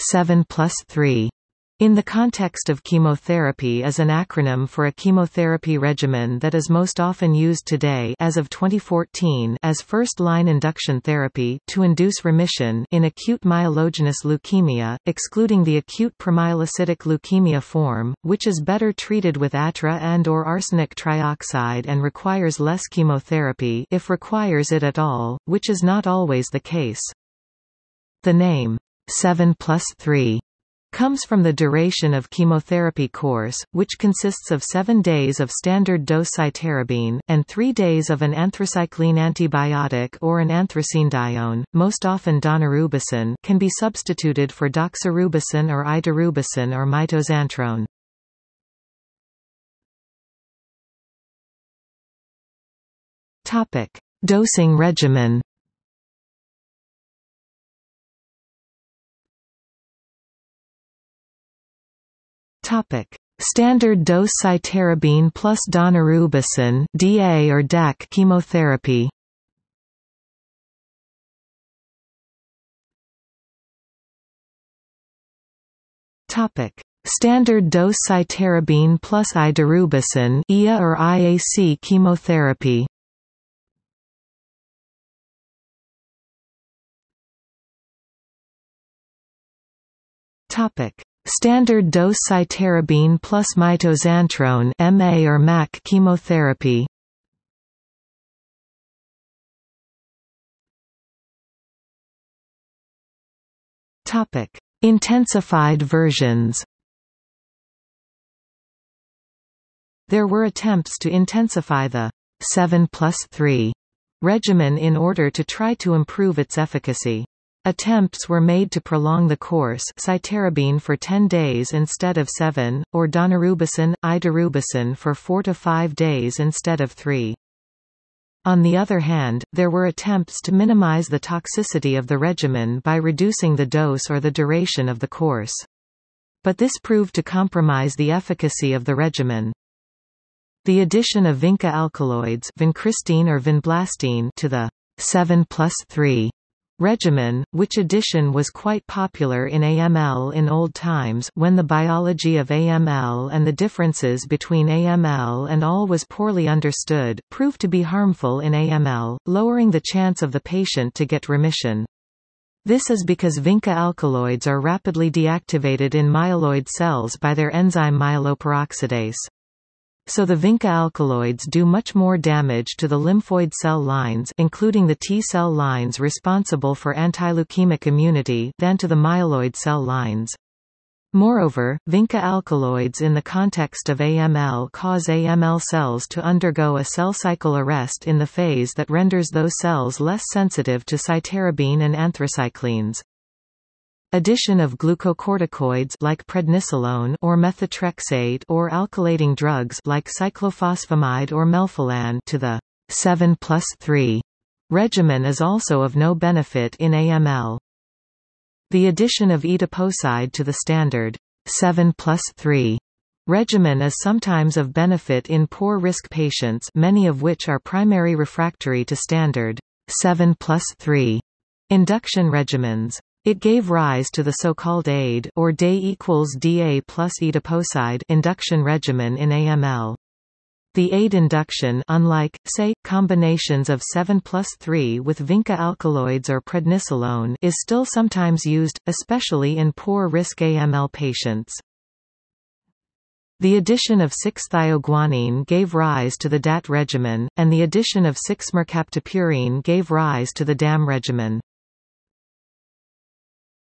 7 plus 3 in the context of chemotherapy is an acronym for a chemotherapy regimen that is most often used today as of 2014 as first-line induction therapy to induce remission in acute myelogenous leukemia, excluding the acute promyelocytic leukemia form, which is better treated with ATRA and or arsenic trioxide and requires less chemotherapy if requires it at all, which is not always the case. The name 7 plus 3 comes from the duration of chemotherapy course, which consists of seven days of standard dose cytarabine, and three days of an anthracycline antibiotic or an anthracenedione, most often daunorubicin can be substituted for doxorubicin or idarubicin or mitoxantrone. Dosing regimen Topic: Standard dose cytarabine plus daunorubicin (DA or DAC) chemotherapy. Topic: Standard dose cytarabine plus idarubicin (IA or IAC) chemotherapy. Topic: Standard dose cytarabine plus mitoxantrone MA or MAC chemotherapy. Topic: Intensified versions. There were attempts to intensify the 7 plus 3 regimen in order to try to improve its efficacy. Attempts were made to prolong the course cytarabine for 10 days instead of 7, or daunorubicin, idarubicin for 4 to 5 days instead of 3. On the other hand, there were attempts to minimize the toxicity of the regimen by reducing the dose or the duration of the course. But this proved to compromise the efficacy of the regimen. The addition of vinca alkaloids vincristine or vinblastine to the 7 plus 3 regimen, which addition was quite popular in AML in old times when the biology of AML and the differences between AML and ALL was poorly understood, proved to be harmful in AML, lowering the chance of the patient to get remission. This is because vinca alkaloids are rapidly deactivated in myeloid cells by their enzyme myeloperoxidase so the vinca alkaloids do much more damage to the lymphoid cell lines including the T-cell lines responsible for antileukemic immunity than to the myeloid cell lines. Moreover, vinca alkaloids in the context of AML cause AML cells to undergo a cell cycle arrest in the phase that renders those cells less sensitive to cytarabine and anthracyclines. Addition of glucocorticoids like prednisolone or methotrexate or alkylating drugs like cyclophosphamide or melphalan to the 7 plus 3 regimen is also of no benefit in AML. The addition of etoposide to the standard 7 plus 3 regimen is sometimes of benefit in poor risk patients many of which are primary refractory to standard 7 plus 3 induction regimens. It gave rise to the so-called ADE or DAE equals DA plus etoposide induction regimen in AML. The ADE induction unlike, say, combinations of 7 plus 3 with vinca alkaloids or prednisolone is still sometimes used, especially in poor-risk AML patients. The addition of 6-thioguanine gave rise to the DAT regimen, and the addition of 6-mercaptopurine gave rise to the DAM regimen.